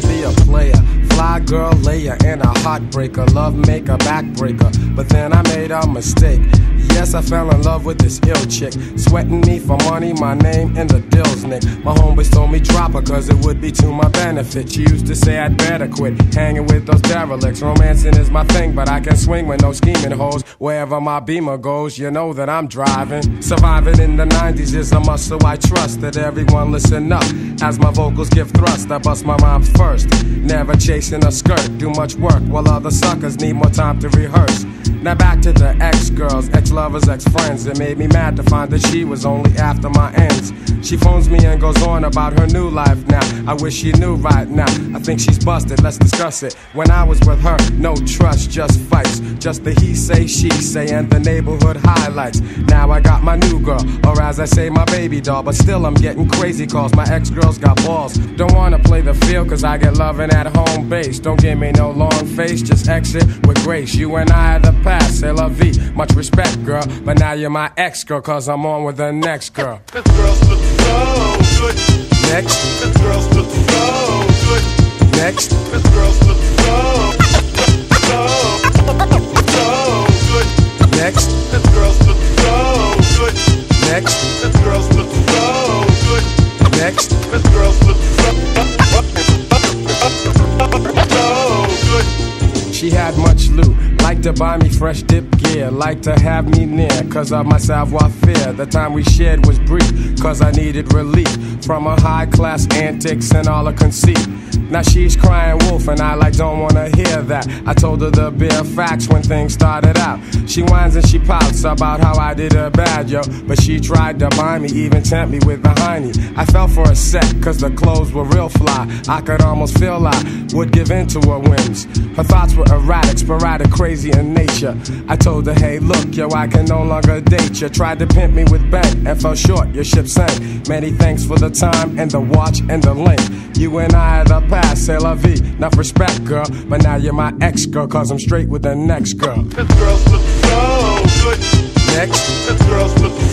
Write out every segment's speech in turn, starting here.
to be a player. Fly girl layer and a heartbreaker, love maker, backbreaker. But then I made a mistake. Yes, I fell in love with this ill chick. Sweating me for money, my name in the deals, Nick. My homeboys told me drop her, cause it would be to my benefit. She used to say I'd better quit hanging with those derelicts. Romancing is my thing, but I can swing with no scheming hoes. Wherever my beamer goes, you know that I'm driving. Surviving in the 90s is a must, so I trust that everyone listen up. As my vocals give thrust, I bust my rhymes first. Never chasing a skirt, do much work while other suckers need more time to rehearse. Now back to the ex girls, ex lovers, ex friends. It made me mad to find that she was only after my ends. She phones me and goes on about her new life now. I wish she knew right now. I think she's busted, let's discuss it. When I was with her, no trust, just fights. Just the he say, she say, and the neighborhood highlights. Now I got my new girl, or as I say, my baby doll. But still, I'm getting crazy calls. My ex girls got balls. Don't wanna play the field, cause I get loving at home base. Don't give me no long face, just exit with grace. You and I are the past, c'est la vie. Much respect, girl. But now you're my ex girl, cause I'm on with the next girl. This girl's so good. Next, This girl's so good. next, This girl's so, so, so good. next, This girl's so good. next, This girl's so good. next. This girl's so good. She had much loot, like to buy me fresh dip gear, like to have me near, cause of my savoir faire. The time we shared was brief, cause I needed relief from her high class antics and all her conceit. Now she's crying wolf, and I like don't wanna hear that. I told her the bare facts when things started out. She whines and she pouts about how I did her bad, yo. But she tried to buy me, even tempt me with the hiney. I fell for a sec, cause the clothes were real fly. I could almost feel I would give in to her whims. Her thoughts were erratic, sporadic, crazy in nature. I told her, hey, look, yo, I can no longer date you. Tried to pimp me with bank and fell short, your ship sank. Many thanks for the time and the watch and the link. You and I are the past, c'est la vie. Enough respect, girl. But now you're my ex girl, cause I'm straight with the next girl. This girl's look so good. Next, This girl's look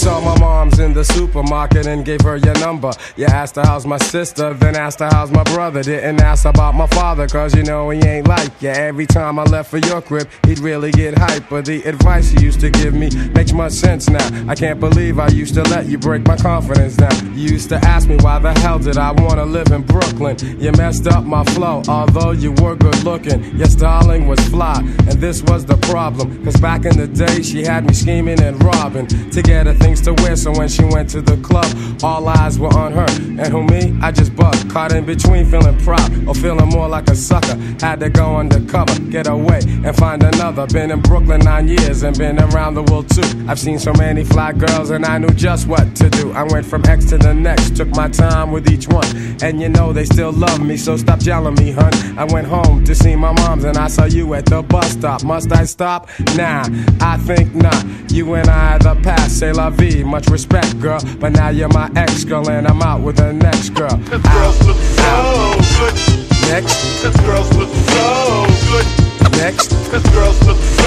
saw my mom's in the supermarket and gave her your number. You asked her how's my sister, then asked her how's my brother. Didn't ask about my father, cause you know he ain't like you. Every time I left for your crib, he'd really get hype. But the advice you used to give me makes much sense now. I can't believe I used to let you break my confidence down. You used to ask me why the hell did I wanna live in Brooklyn. You messed up my flow, although you were good looking. Your styling was fly, and this was the problem. Cause back in the day, she had me scheming and robbing to get her things to wear. So when she went to the club, all eyes were on her. And who me? I just bugged, caught in between, feeling proud or feeling more like a sucker. Had to go undercover, get away and find another. Been in Brooklyn nine years and been around the world too. I've seen so many fly girls and I knew just what to do. I went from ex to the next, took my time with each one. And you know they still love me, so stop yelling me, hun. I went home to see my moms and I saw you at the bus stop. Must I stop? Nah, I think not. You and I the past, c'est la vie. Much respect, girl. But now you're my ex girl and I'm out with the next girl. This girl's look so good. Next, This girl's look so good. next, This girl's look so